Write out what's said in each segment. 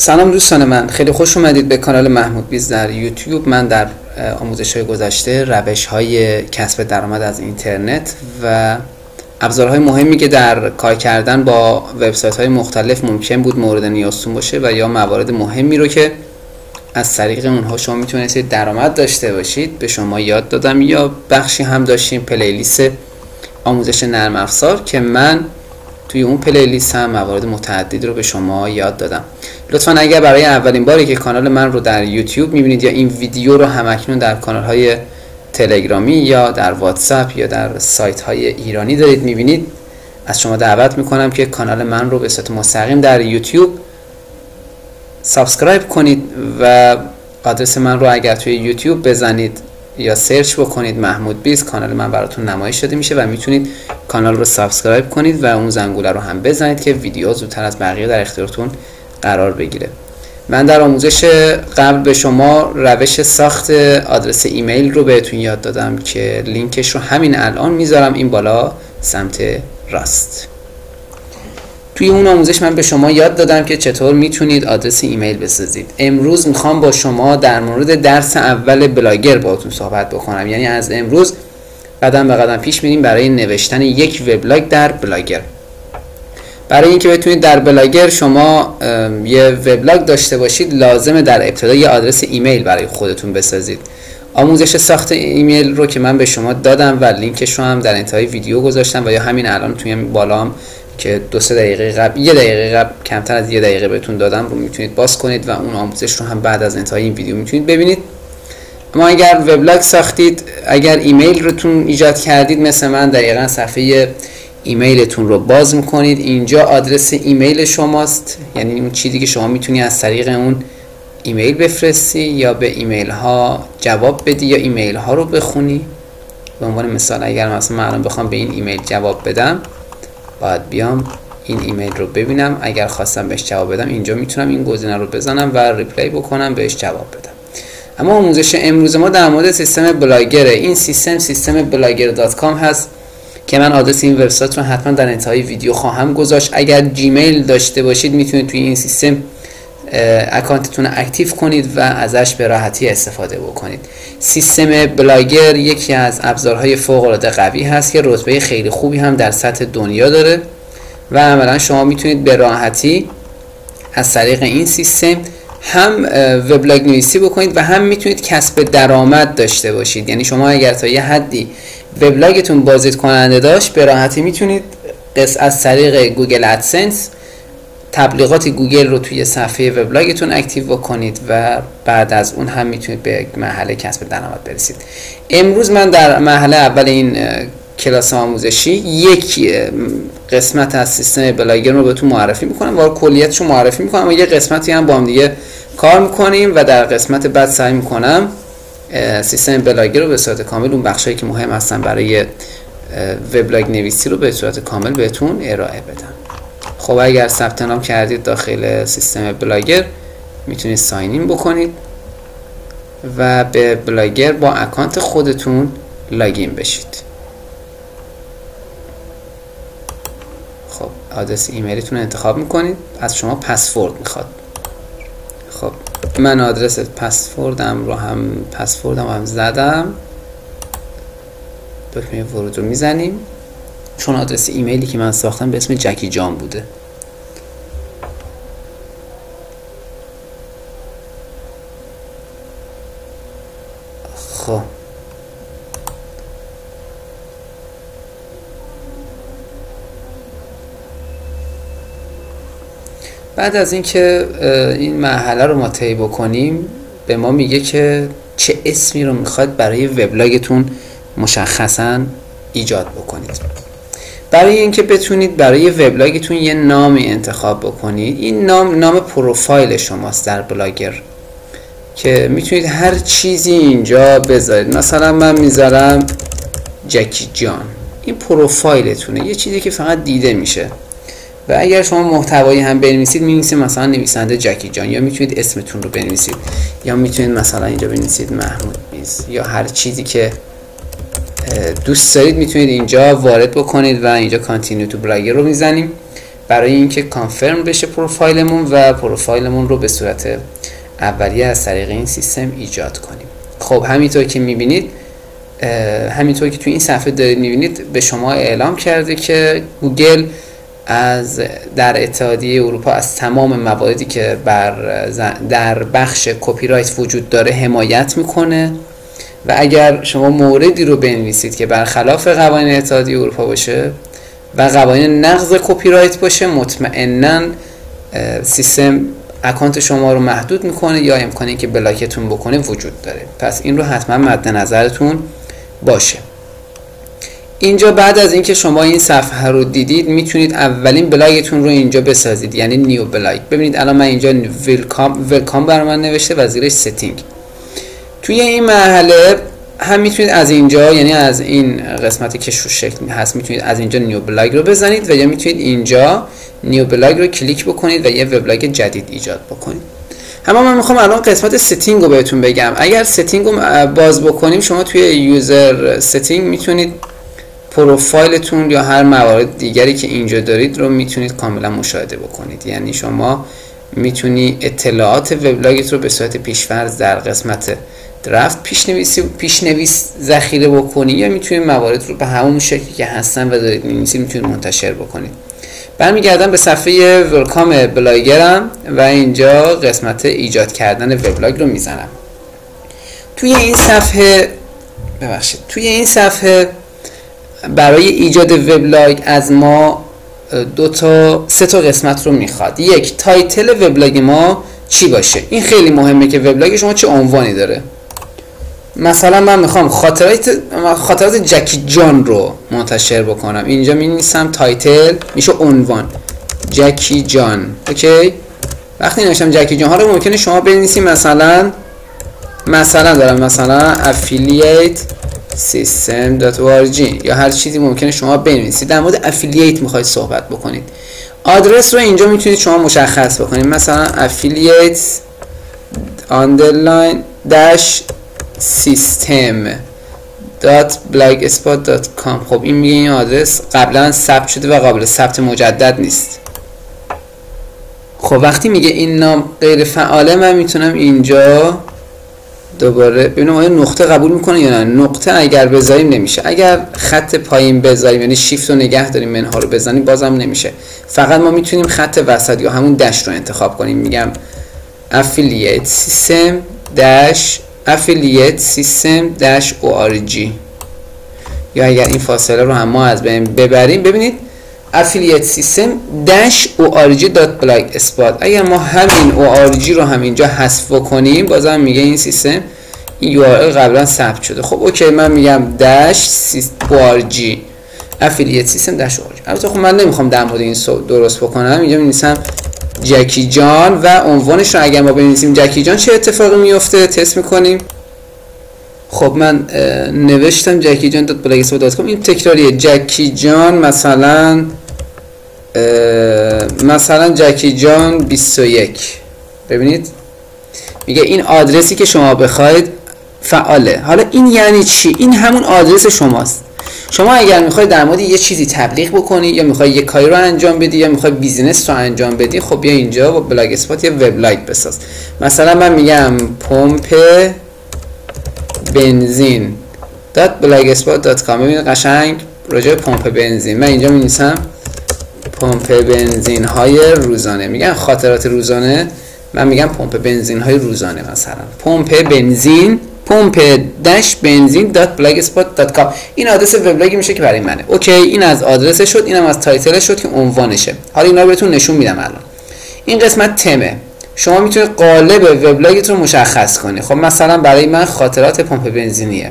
سلام دوستان من خیلی خوش اومدید به کانال محمود بیز در یوتیوب. من در آموزش های گذشته روش های کسب درآمد از اینترنت و ابزارهای مهمی که در کار کردن با وبسایت های مختلف ممکن بود مورد نیازتون باشه و یا موارد مهمی رو که از طریق اونها شما می‌تونستید درآمد داشته باشید به شما یاد دادم. یا بخشی هم داشتیم پلیلیست آموزش نرم افزار که من توی اون playlist هم موارد متعدد رو به شما یاد دادم. لطفا اگر برای اولین باری که کانال من رو در یوتیوب می‌بینید یا این ویدیو رو هم‌اکنون در کانال های تلگرامی یا در واتساپ یا در سایت های ایرانی دارید می‌بینید از شما دعوت می‌کنم که کانال من رو به صورت مستقیم در یوتیوب subscribe کنید و آدرس من رو اگر توی یوتیوب بزنید یا search بکنید محمود بیز کانال من براتون نمایش داده میشه و می‌تونید کانال رو subscribe کنید و اون زنگوله رو هم بزنید که ویدیو زودتر از بقیه در اختیارتون قرار بگیره. من در آموزش قبل به شما روش ساخت آدرس ایمیل رو بهتون یاد دادم که لینکش رو همین الان می‌ذارم این بالا سمت راست. توی اون آموزش من به شما یاد دادم که چطور می‌تونید آدرس ایمیل بسازید. امروز می‌خوام با شما در مورد درس اول بلاگر باتون صحبت بکنم. یعنی از امروز قدم به قدم پیش میریم برای نوشتن یک وبلاگ در بلاگر. برای اینکه بتونید در بلاگر شما یه وبلاگ داشته باشید لازمه در ابتدا یه آدرس ایمیل برای خودتون بسازید. آموزش ساخت ایمیل رو که من به شما دادم و لینکش رو هم در انتهای ویدیو گذاشتم و یا همین الان توی بالا هم که دو سه دقیقه قبل یه دقیقه قبل کمتر از یه دقیقه بهتون دادم رو می‌تونید باز کنید و اون آموزش رو هم بعد از انتهای این ویدیو می‌تونید ببینید. اما اگر وبلاگ ساختید اگر ایمیل روتون ایجاد کردید مثل من دقیقا صفحه ایمیلتون رو باز می‌کنید. اینجا آدرس ایمیل شماست. یعنی اون چیزی که شما می‌تونی از طریق اون ایمیل بفرستی یا به ایمیل ها جواب بدی یا ایمیل ها رو بخونی. به عنوان مثال اگر مثلا من الان بخوام به این ایمیل جواب بدم باید بیام این ایمیل رو ببینم. اگر خواستم بهش جواب بدم اینجا می‌تونم این گزینه رو بزنم و reply بکنم بهش جواب بدم. اما آموزش امروز ما در مورد سیستم بلاگره این سیستم سیستم بلاگر dot هست که من آدرس این وبسایت رو حتما در انتهای ویدیو خواهم گذاشت. اگر جیمیل داشته باشید می‌تونید توی این سیستم اکانتتون رو active کنید و ازش به راحتی استفاده بکنید. سیستم بلاگر یکی از ابزارهای فوق العاده قوی هست که رتبه خیلی خوبی هم در سطح دنیا داره و عملا شما می‌تونید به راحتی از طریق این سیستم هم وبلاگ نویسی بکنید و هم می‌تونید کسب درآمد داشته باشید. یعنی شما اگر تا یه حدی وبلاگتون بازدید کننده داشت به راحتی می‌تونید از طریق گوگل ادسنس تبلیغات گوگل رو توی صفحه وبلاگتون active بکنید و بعد از اون هم می‌تونید به مرحله کسب درآمد برسید. امروز من در مرحله اول این کلاس آموزشی یک قسمت از سیستم بلاگر رو بهتون معرفی می‌کنم. و کلیتش رو معرفی می‌کنم و یه قسمتی هم با هم دیگه کار می‌کنیم و در قسمت بعد سعی می‌کنم سیستم بلاگر رو به صورت کامل اون بخشایی که مهم هستن برای وبلاگ نویسی رو به صورت کامل بهتون ارائه بدم. خب اگر ثبت نام کردید داخل سیستم بلاگر می‌تونید sign بکنید و به بلاگر با اکانت خودتون لاگین بشید. خب آدرس ایمیلتون رو انتخاب می‌کنید از شما پسورد می‌خواد. خب من آدرس پسوردم رو هم پسوردم هم زدم. دکمه ورود رو می‌زنیم. چون آدرس ایمیلی که من ساختم به اسم جکی جان بوده. بعد از اینکه این مرحله رو ما طی بکنیم به ما میگه که چه اسمی رو می‌خواد برای وبلاگتون مشخصا ایجاد بکنید. برای اینکه بتونید برای وبلاگتون یه نامی انتخاب بکنید این نام نام پروفایل شماست در بلاگر که می‌تونید هر چیزی اینجا بذارید. مثلا من می‌ذارم جکی جان. این پروفایلتونه. یه چیزی که فقط دیده میشه. و اگر شما محتوایی هم بنویسید می‌نویسید مثلا نویسنده جکی جان یا می‌تونید اسمتون رو بنویسید یا می‌تونید مثلا اینجا بنویسید محمود بیز یا هر چیزی که دوست دارید می‌تونید اینجا وارد بکنید و اینجا continue to Blogger رو می‌زنیم برای اینکه confirm بشه پروفایلمون و پروفایلمون رو به صورت اولیه از طریق این سیستم ایجاد کنیم. خب همینطور که می‌بینید همینطور که توی این صفحه دارید می‌بینید به شما اعلام کرده که گوگل از در اتحادیه اروپا از تمام مواردی که بر در بخش کپی رایت وجود داره حمایت می‌کنه. و اگر شما موردی رو بنویسید که برخلاف قوانین اتحادیه اروپا باشه و قوانین نقض کپی رایت باشه مطمئنا سیستم اکانت شما رو محدود می‌کنه یا امکانی که block تون بکنه وجود داره. پس این رو حتما مد نظرتون باشه. اینجا بعد از اینکه شما این صفحه رو دیدید می‌تونید اولین بلاگتون رو اینجا بسازید یعنی new blog ببینید الان من اینجا welcome welcome بر من نوشته و زیرش setting. توی این مرحله هم می‌تونید از اینجا یعنی از این قسمتی که شکل هست می‌تونید از اینجا new blog رو بزنید و یا می‌تونید اینجا new blog رو کلیک بکنید و یه وبلاگ جدید ایجاد بکنید. اما من می‌خوام الان قسمت setting رو بهتون بگم. اگر setting رو باز بکنیم شما توی user setting می‌تونید پروفایلتون یا هر موارد دیگری که اینجا دارید رو می‌تونید کاملا مشاهده بکنید. یعنی شما می‌تونی اطلاعات وبلاگت رو به صورت پیشفرض در قسمت درفت پیشنویسی پیشنویس ذخیره بکنی یا می‌تونید موارد رو به همون شکلی که هستن و دارید می‌نویسید می‌تونید منتشر بکنید. برمیگردم به صفحه ولکام بلاگرم و اینجا قسمت ایجاد کردن وبلاگ رو می‌زنم. توی این صفحه ببخشید. توی این صفحه برای ایجاد وبلاگ از ما دو تا سه تا قسمت رو می‌خواد. یک title وبلاگ ما چی باشه؟ این خیلی مهمه که وبلاگ شما چه عنوانی داره. مثلا من می‌خوام خاطرات خاطرات جکی جان رو منتشر بکنم. اینجا می title میشه عنوان. جکی جان. OK؟ وقتی نوشتم جکی جان رو ممکنه شما بنویسید مثلا مثلا دارم مثلا افیلیت system.org یا هر چیزی ممکنه شما بنویسید. در مورد افیلیت می‌خواید صحبت بکنید. آدرس رو اینجا می‌تونید شما مشخص بکنید. مثلا affiliate underline dash system blogspot.com خب این میگه این آدرس قبلا ثبت شده و قابل ثبت مجدد نیست. خب وقتی میگه این نام غیر فعاله من می‌تونم اینجا دوباره ببینم آیا نقطه قبول می‌کنه یا نه. نقطه اگر بذاریم نمیشه. اگر خط پایین بذاریم یعنی شیفت رو نگه داریم منها رو بزنیم بازم نمیشه. فقط ما می‌تونیم خط وسط یا همون دش رو انتخاب کنیم. میگم affiliate system dash affiliate system dash org. یا اگر این فاصله رو هم ما از بین ببریم ببینید affiliate system dash org.blogspot اگر ما همین org رو هم اینجا حذف کنیم بازم میگه این سیستم این URL قبلا ثبت شده. خب اوکی من میگم dash org affiliate system dash org. البته خب من نمی‌خوام در مورد این درست بکنم. اینجا می‌نویسم جکی جان و عنوانش رو اگر ما بنویسیم جکی جان چه اتفاقی میفته تست می‌کنیم. خب من نوشتم جکی جان dot این تکراریه. جکی جان مثلا مثلا جکی جان 21 ببینید. میگه این آدرسی که شما بخواید فعاله. حالا این یعنی چی؟ این همون آدرس شماست. شما اگر می‌خوای در مورد یه چیزی تبلیغ بکنی یا می‌خوای یه کاری رو انجام بدی یا می‌خوای business رو انجام بدی خب بیا اینجا با بلاگ اسپات یه وبلاگ بساز. مثلا من میگم پمپ بنزین. ببینید قشنگ راجع پمپ بنزین. من اینجا میگم پمپ بنزین های روزانه. میگن خاطرات روزانه من میگم پمپ بنزین های روزانه مثلا. پمپ بنزین پمپ dash بنزین dot dot com. این آدرس وبلاگی میشه که برای منه. OK این از آدرس شد اینم از title شد که عنوانشه. حالا اینا بهتون نشون میدم الان. این قسمت تمه. شما می‌تونید قالب وبلاگتون رو مشخص کنید. خب مثلا برای من خاطرات پمپ بنزینیه.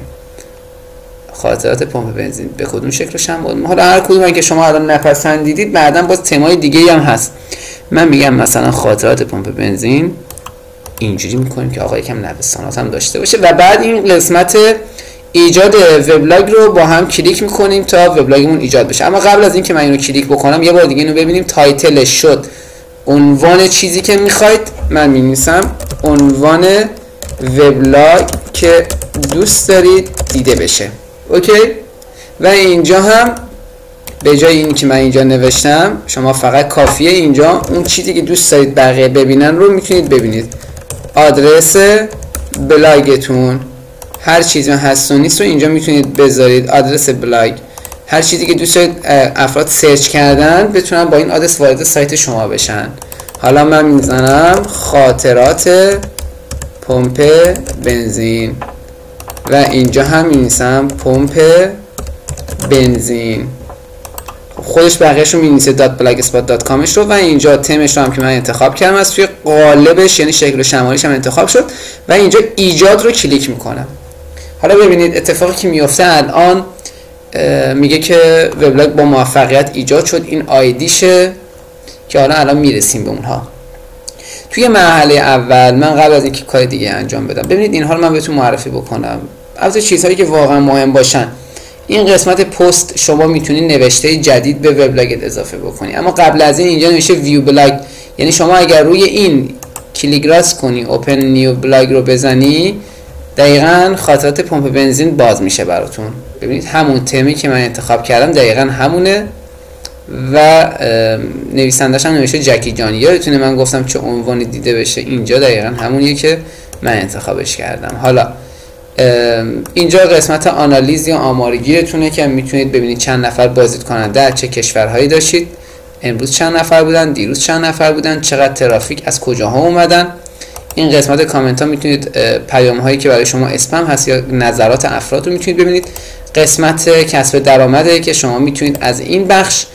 خاطرات پمپ بنزین به کدوم شکلش هم حالا هر کدوم که شما الان نپسندیدید بعدا باز تمای دیگه هم هست. من میگم مثلا خاطرات پمپ بنزین اینجوری می‌کنیم که آقا یکم نوسانات هم داشته باشه. و بعد این قسمت ایجاد وبلاگ رو با هم کلیک می‌کنیم تا وبلاگمون ایجاد بشه. اما قبل از اینکه من اینو کلیک بکنم یه بار دیگه اینو ببینیم. title ش شد. عنوان چیزی که می‌خواید من می‌نویسم. عنوان وبلاگ که دوست دارید دیده بشه. OK. و اینجا هم به جای این که من اینجا نوشتم شما فقط کافیه اینجا اون چیزی که دوست دارید بقیه ببینن رو می‌تونید ببینید. آدرس بلاگتون. هر چیزی هست و نیست رو اینجا می‌تونید بذارید. آدرس بلاگ. هر چیزی که دوست دارید افراد search کردن بتونن با این آدرس وارد سایت شما بشن. حالا من می‌زنم خاطرات پمپ بنزین. و اینجا هم می‌نویسم پمپ بنزین. خودش بقیهش رو می‌نویسه dot com ش رو و اینجا تمش رو هم که من انتخاب کردم از توی قالبش یعنی شکل شمالیش هم انتخاب شد و اینجا ایجاد رو کلیک می‌کنم. حالا ببینید اتفاقی که میفته الان میگه که وبلاگ با موفقیت ایجاد شد. این آیدیشه که حالا الان می‌رسیم به اونها. توی مرحله اول من قبل از اینکه کار دیگه انجام بدم ببینید اینها رو من بهتون معرفی بکنم. از چیزهایی که واقعا مهم باشن. این قسمت پست شما می‌تونید نوشته جدید به وبلاگت اضافه بکنی. اما قبل از این اینجا نوشته ویو بلاگ یعنی شما اگر روی این کلیک راست کنی open new blog رو بزنی دقیقا خاطرات پمپ بنزین باز میشه براتون. ببینید همون تمی که من انتخاب کردم دقیقا همونه. و نویسندش هم نوشته جکی جان. یادتونه من گفتم چه عنوانی دیده بشه؟ اینجا دقیقا همونیه که من انتخابش کردم. حالا اینجا قسمت آنالیز یا آمارگیرتونه که می‌تونید ببینید چند نفر بازدید کننده چه کشورهایی داشتید. امروز چند نفر بودن دیروز چند نفر بودن چقدر ترافیک از کجاها اومدن. این قسمت کامنت ها می‌تونید پیام هایی که برای شما اسپم هست یا نظرات افراد رو می‌تونید ببینید. قسمت کسب درآمده که شما می‌تونید از این بخش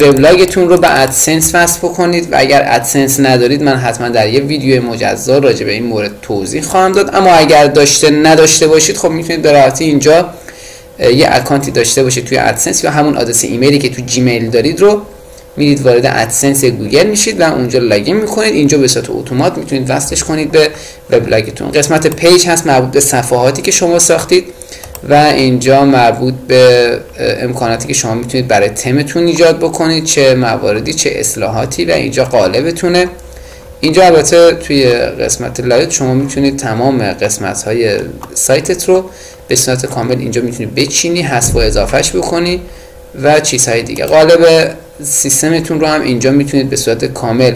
وبلاگتون رو به ادسنس وصل بکنید و اگر ادسنس ندارید من حتما در یه ویدیو مجزا راجع به این مورد توضیح خواهم داد. اما اگر داشته نداشته باشید خب می‌تونید به راحتی اینجا یه account ی داشته باشید توی AdSense یا همون آدرس ایمیلی که تو جیمیل دارید رو میرید وارد AdSense گوگل میشید و اونجا login می‌کنید. اینجا به صورت اتومات می‌تونید وصلش کنید به وبلاگتون. قسمت page هست مربوط به صفحاتی که شما ساختید. و اینجا مربوط به امکاناتی که شما می‌تونید برای تمتون ایجاد بکنید چه مواردی چه اصلاحاتی و اینجا قالبتونه. اینجا البته توی قسمت layout شما می‌تونید تمام قسمت های سایتت رو به صورت کامل اینجا می‌تونید بچینی حذف و اضافهش بکنی و چیزهای دیگه. قالب سیستمتون رو هم اینجا می‌تونید به صورت کامل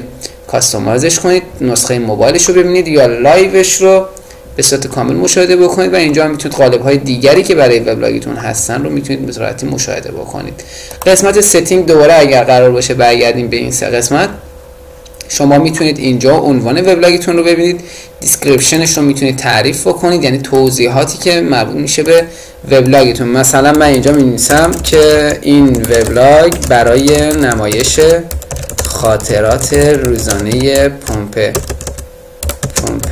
customize ش کنید نسخه موبایلش رو ببینید یا live ش رو. به صورت کامل مشاهده بکنید و اینجا هم می‌تونید قالب های دیگری که برای وبلاگتون هستن رو می‌تونید به صورتی مشاهده بکنید. قسمت setting دوباره اگر قرار باشه برگردیم به این سه قسمت شما می‌تونید اینجا عنوان وبلاگتون رو ببینید description ش رو می‌تونید تعریف بکنید یعنی توضیحاتی که مربوط میشه به وبلاگتون. مثلا من اینجا میگم که این وبلاگ برای نمایش خاطرات روزانه پمپ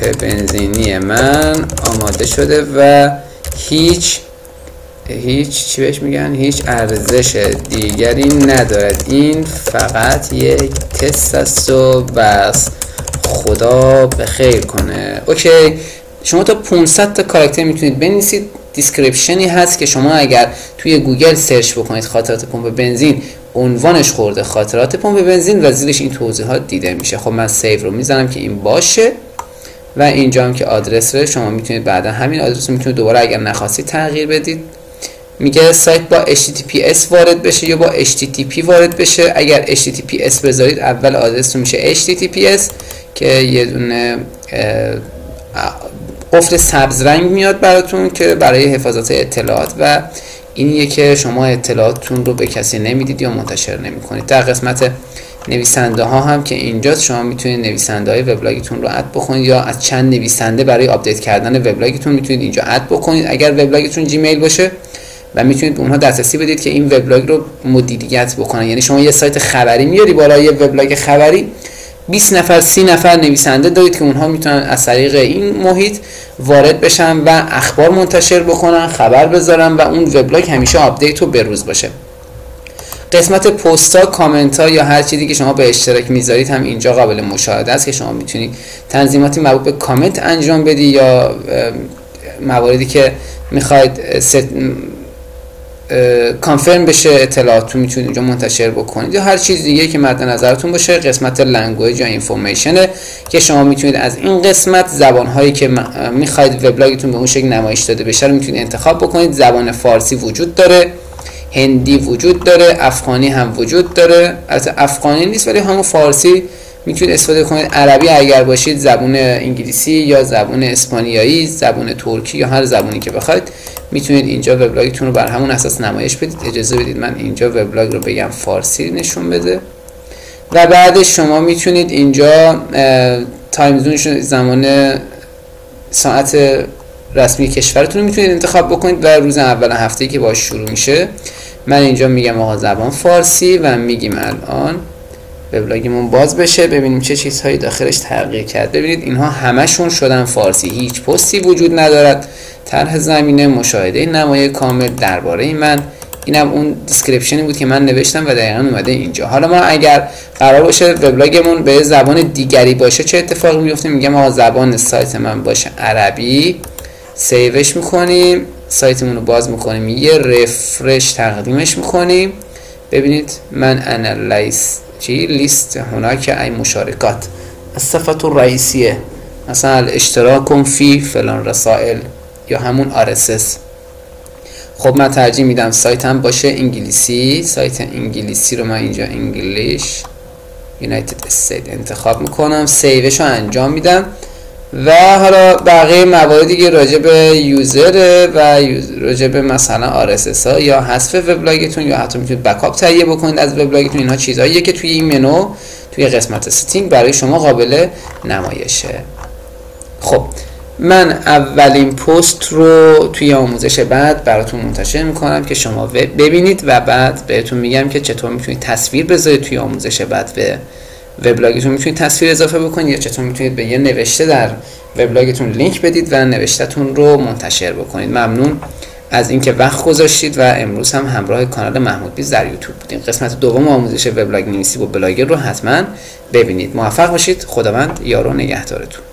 بنزینی من آماده شده و هیچ هیچ چی بهش میگن؟ هیچ ارزش دیگری ندارد. این فقط یک تست است و بس. خدا به خیر کنه. OK. شما تا 500 تا کاراکتر می‌تونید بنویسید. description ی هست که شما اگر توی گوگل search بکنید خاطرات پمپ بنزین عنوانش خورده خاطرات پمپ بنزین و زیرش این توضیحات دیده میشه. خب من save رو می‌زنم که این باشه. و اینجا هم که آدرس رو شما می‌تونید بعدا همین آدرس رو می‌تونید دوباره اگر نخواستید تغییر بدید. میگه سایت با HTTPS وارد بشه یا با HTTP وارد بشه. اگر HTTPS بذارید اول آدرس رو میشه HTTPS که یه دونه قفل سبز رنگ میاد براتون که برای حفاظت اطلاعات و اینیه که شما اطلاعاتتون رو به کسی نمی‌دید یا منتشر نمی کنید در قسمت نویسنده ها هم که اینجا شما می‌تونید نویسنده های وبلاگتون رو add بکنید یا از چند نویسنده برای update کردن وبلاگتون می‌تونید اینجا add بکنید. اگر وبلاگتون جیمیل باشه و می‌تونید اونها دسترسی بدید که این وبلاگ رو مدیریت بکنن. یعنی شما یه سایت خبری میاری بالا یه وبلاگ خبری 20 نفر 30 نفر نویسنده دارید که اونها می‌تونن از طریق این محیط وارد بشن و اخبار منتشر بکنن خبر بذارن و اون وبلاگ همیشه update و بروز باشه. قسمت پستا کامنت ها یا هر چیزی که شما به اشتراک می‌ذارید هم اینجا قابل مشاهده است که شما می‌تونید تنظیماتی مربوط به کامنت انجام بدی یا مواردی که می‌خواید confirm بشه اطلاعاتتون می‌تونید اینجا منتشر بکنید یا هر چیز دیگه که مد نظرتون باشه قسمت language یا information که شما می‌تونید از این قسمت زبان هایی که می‌خواید وبلاگتون به اون شکل نمایش داده بشه رو می‌تونید انتخاب بکنید. زبان فارسی وجود داره. هندی وجود داره افغانی هم وجود داره. البته افغانی نیست ولی همون فارسی می‌تونید استفاده کنید. عربی اگر باشید زبون انگلیسی یا زبون اسپانیایی زبون ترکی یا هر زبونی که بخواید می‌تونید اینجا وبلاگتون رو بر همون اساس نمایش بدید. اجازه بدید من اینجا وبلاگ رو بگم فارسی نشون بده. و بعدش شما می‌تونید اینجا تایم زون زمان ساعت رسمی کشورتون رو می‌تونید انتخاب بکنید و روز اول هفته که باش شروع میشه. من اینجا میگم آقا زبان فارسی و میگیم الان وبلاگمون باز بشه ببینیم چه چیزهایی داخلش تغییر کرد. ببینید اینها همشون شدن فارسی هیچ پستی وجود ندارد. طرح زمینه مشاهده نمای کامل درباره من. اینم اون دیسکریپشنی بود که من نوشتم و دقیقا اومده اینجا. حالا ما اگر قرار باشه وبلاگمون به زبان دیگری باشه چه اتفاقی میفته میگم آقا زبان سایت من باشه عربی. سیوش می‌کنیم. سایتمون رو باز می‌کنیم. یه رفرش تقدیمش می‌کنیم. ببینید من انالایز چی؟ لیست که ای مشارکات. الصفت الرئیسیه مثلا اشتراک فی فلان رسائل یا همون RSS خب من ترجیح میدم سایتم باشه انگلیسی. سایت انگلیسی رو من اینجا English United States انتخاب می‌کنم. save ش رو انجام میدم. و حالا بقیه مواردی که راجع به user و راجع به مثلا RSS ها یا حذف وبلاگتون یا حتی می‌تونید backup تهیه بکنید از وبلاگتون اینها چیزهاییه که توی این منو توی قسمت setting برای شما قابل نمایشه. خب من اولین پست رو توی آموزش بعد براتون منتشر می‌کنم که شما ببینید و بعد بهتون میگم که چطور می‌تونید تصویر بذارید توی آموزش بعد به وبلاگتون می‌تونید تصویر اضافه بکنید یا چطور می‌تونید به یه نوشته در وبلاگتون لینک بدید و نوشتهتون رو منتشر بکنید. ممنون از اینکه وقت گذاشتید و امروز هم همراه کانال محمود بیز در یوتیوب بودید. قسمت دوم آموزش وبلاگ نویسی با بلاگر رو حتما ببینید. موفق باشید. خداوند یارو نگهدارتون.